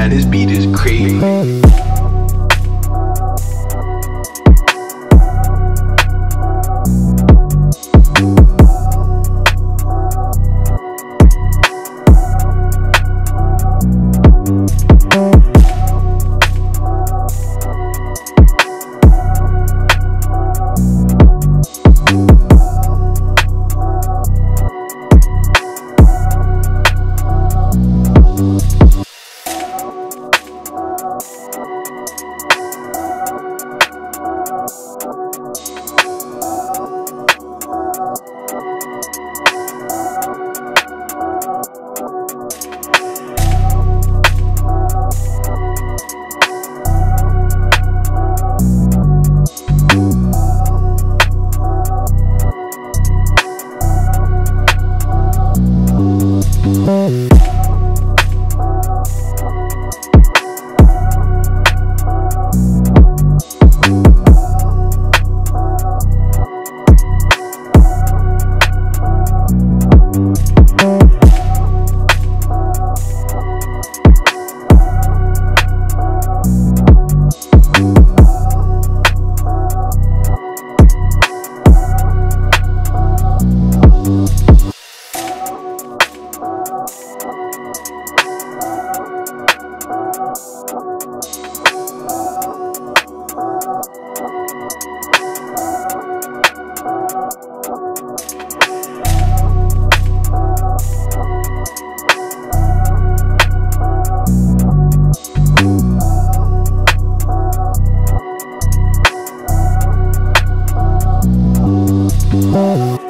God, this beat is crazy. Thank Oh.